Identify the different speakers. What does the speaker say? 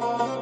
Speaker 1: Bye.